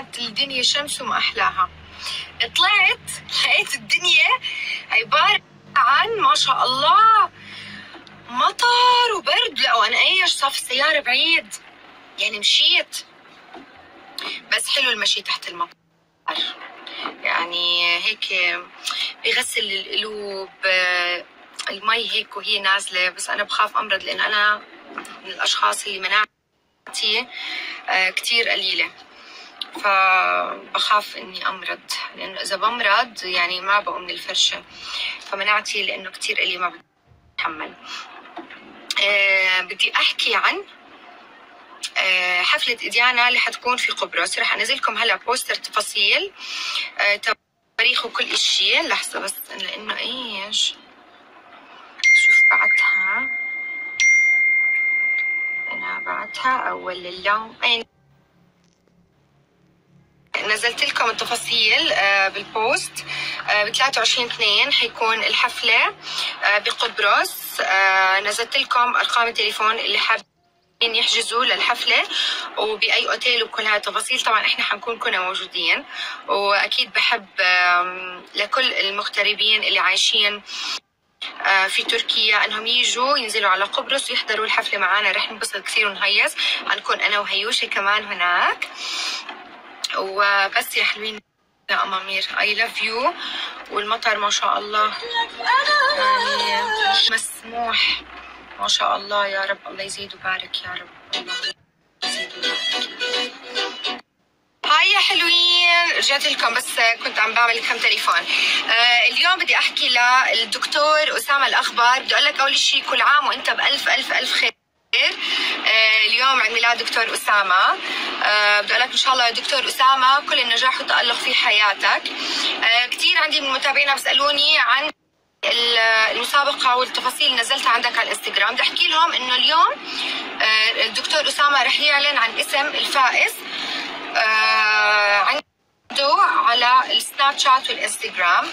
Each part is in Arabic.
كانت الدنيا شمس وما أحلاها. طلعت لقيت الدنيا عبارة عن ما شاء الله مطر وبرد. لا وأنا إيش؟ صف السيارة بعيد. يعني مشيت. بس حلو المشي تحت المطر. يعني هيك بغسل القلوب المي هيك وهي نازلة. بس أنا بخاف أمرض لأن أنا من الأشخاص اللي مناعتي آه، كتير قليلة. فبخاف إني أمرض لأنه إذا بمرض يعني ما بقوم من الفرشة. فمناعتي لأنه كتير قليلة ما بتحمل. أه بدي أحكي عن أه حفلة إديانا اللي حتكون في قبرص. رح أنزلكم هلا بوستر تفاصيل أه تاريخ وكل إشي. لحظة بس لأنه إيش؟ شوف بعتها. أنا بعتها أول اليوم أين نزلت لكم التفاصيل آه، بالبوست. ب 23 2 حيكون الحفلة آه، بقبرص. آه، نزلت لكم أرقام التليفون اللي حابين يحجزوا للحفلة وبأي أوتيل وكل هاي التفاصيل. طبعا إحنا حنكون كنا موجودين وأكيد بحب لكل المغتربين اللي عايشين في تركيا إنهم يجوا ينزلوا على قبرص ويحضروا الحفلة معنا رح ننبسط كثير ونهيص. حنكون أنا وهيوشة كمان هناك. وبس يا حلوين يا أمامير. I love you والمطر ما شاء الله. يعني مسموح. ما شاء الله يا رب. الله يزيد ويبارك يا رب. الله يزيد ويبارك. هاي يا حلوين. رجعت لكم بس كنت عم بعمل كم تليفون. آه اليوم بدي أحكي للدكتور أسامة الأخبار. بدي أقول لك أول شيء كل عام وأنت بألف ألف ألف خير. اليوم عيد ميلاد دكتور أسامة. أه بدي أقول لك إن شاء الله يا دكتور أسامة كل النجاح والتألق في حياتك. أه كثير عندي من المتابعين بيسالوني عن المسابقة والتفاصيل نزلتها عندك على الإنستغرام. بدي أحكي لهم إنه اليوم أه الدكتور أسامة رح يعلن عن اسم الفائز عنده على السناب شات والإنستغرام.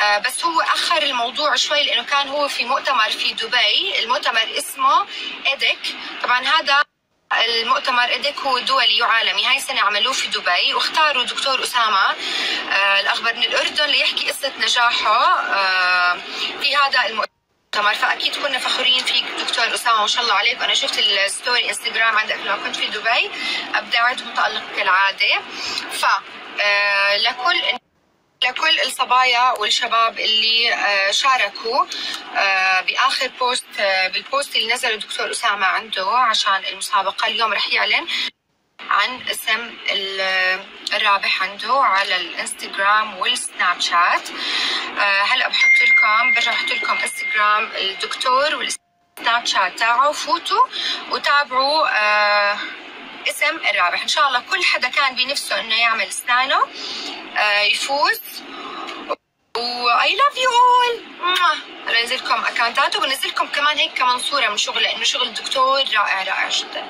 آه بس هو أخر الموضوع شوي لأنه كان هو في مؤتمر في دبي. المؤتمر اسمه AEEDC. طبعا هذا المؤتمر AEEDC هو دولي وعالمي هاي السنة عملوه في دبي واختاروا دكتور أسامة آه الاخبر من الأردن ليحكي قصة نجاحه آه في هذا المؤتمر. فأكيد كنا فخورين فيك دكتور أسامة ما شاء الله عليك. وأنا شفت ال story إنستغرام عندك لما كنت في دبي ابدعت متالق كالعاده ف آه لكل لكل الصبايا والشباب اللي شاركوا بآخر post بال post اللي نزله الدكتور أسامة عنده عشان المسابقة. اليوم رح يعلن عن اسم الرابح عنده على الإنستغرام والسناب شات. هلا بحط لكم برجع بحط لكم إنستغرام الدكتور والسناب شات تاعه. فوتوا وتابعوا اسم الرابح. إن شاء الله كل حدا كان بنفسه إنه يعمل اسنانه يفوز. و I love you all بنزل لكم اكونتاته وبنزل لكم كمان هيك كمان صورة من شغله لأنه شغل الدكتور رائع رائع جدا.